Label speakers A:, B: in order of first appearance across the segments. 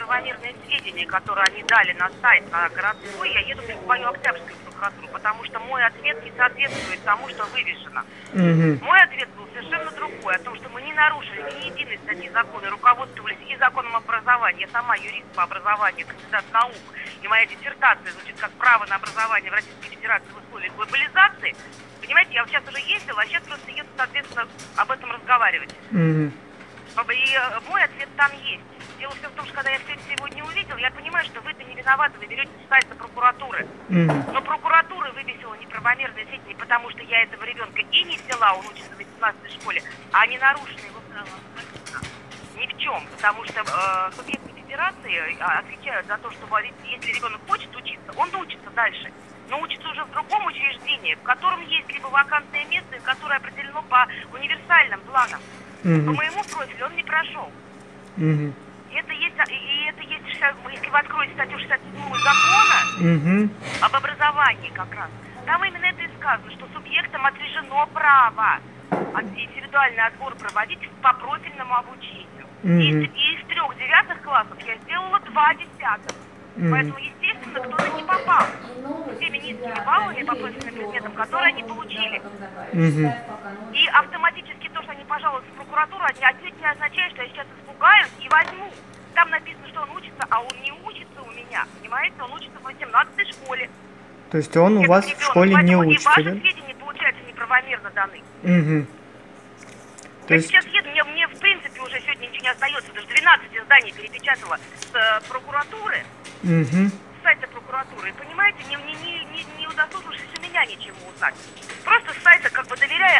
A: неправомерные сведения, которые они дали на сайт на городской, я еду в свою Октябрьскую прокуратуру, потому что мой ответ не соответствует тому, что вывешено.
B: Угу.
A: Мой ответ был совершенно другой, о том, что мы не нарушили ни единой статьи закона, руководствовались и законом образования. Я сама юрист по образованию, кандидат наук, и моя диссертация звучит как право на образование в Российской Федерации в условиях глобализации. Понимаете, я вот сейчас уже ездила, а сейчас просто еду, соответственно, об этом разговаривать.
B: Угу.
A: И э, мой ответ там есть. Дело все в том, что когда я все это сегодня увидел, я понимаю, что вы-то не виноваты, вы берете с сайта прокуратуры.
B: Угу.
A: Но прокуратура вывесила неправомерные сведения, потому что я этого ребенка и не взяла, он учится в 18 школе, а не нарушены его права ни в чем, потому что э, субъекты федерации э, отвечают за то, что если ребенок хочет учиться, он учится дальше. Но учится уже в другом учреждении, в котором есть либо вакантное место, которое определено по универсальным планам. По
B: Угу.
A: моему профилю он не прошел.
B: Угу.
A: И это есть, и- и это есть, если вы откроете статью 67 закона
B: Угу.
A: об образовании как раз, там именно это и сказано, что субъектам отвержено право индивидуальный отбор проводить по профильному обучению.
B: Мгм.
A: И, из- и из трех девятых классов я сделала два десятых. Поэтому, естественно, кто-то не попал с теми низкими баллами по профильным предметам, которые они получили.
B: Угу.
A: Автоматически то, что они пожалуются в прокуратуру, они отнюдь не означает, что я сейчас испугаюсь и возьму. Там написано, что он учится, а он не учится у меня. Понимаете, он учится в 18 школе.
B: То есть он у
A: Этот
B: вас в
A: ребенок.
B: школе не учится,
A: И ваши
B: да?
A: сведения, получается, неправомерно даны.
B: Угу. То
A: Я
B: есть,
A: сейчас еду, мне, мне в принципе уже сегодня ничего не остается. Даже 12 изданий перепечатала с э, прокуратуры,
B: угу.
A: с сайта прокуратуры. И понимаете, не, не, не, не, не удосужившись у меня ничего узнать. Просто с сайта как.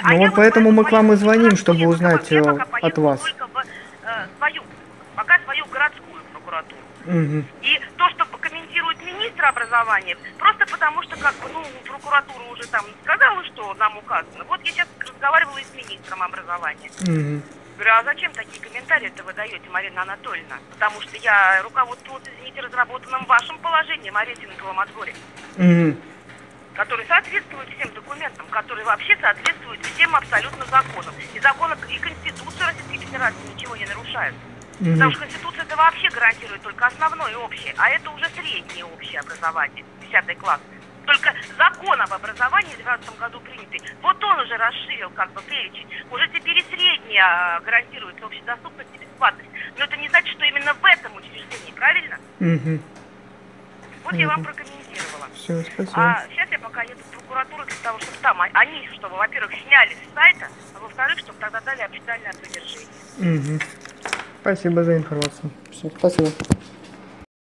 B: Ну
A: я
B: вот поэтому мы к вам и звоним, чтобы узнать, э, от вас.
A: Э, свою, пока свою городскую прокуратуру.
B: Угу.
A: И то, что комментирует министр образования, просто потому что как бы, ну, прокуратура уже там сказала, что нам указано. Вот я сейчас разговаривала и с министром образования.
B: Угу.
A: Говорю, а зачем такие комментарии-то вы даете, Марина Анатольевна? Потому что я руководствовалась, извините, разработанным вашим положением о рейтинговом отборе, который соответствует всем документам, который вообще соответствует всем абсолютно законам. И законы, и Конституция Российской Федерации ничего не нарушают. Потому
B: Угу.
A: что Конституция это вообще гарантирует только основное общее, а это уже среднее общее образование, 10 класс. Только закон об образовании в 2012 году принятый, вот он уже расширил как бы перечень. Уже теперь и среднее а, гарантируется общедоступность и бесплатность. Но это не значит, что именно в этом учреждении, правильно?
B: Угу.
A: Вот я вам прокомментировала.
B: Все, спасибо.
A: А сейчас я пока еду в того, чтобы там они, чтобы, во-первых, сняли с сайта, а во-вторых, чтобы тогда дали официальное опровержение.
B: Угу. Спасибо за информацию. Все, спасибо.